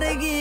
gotta give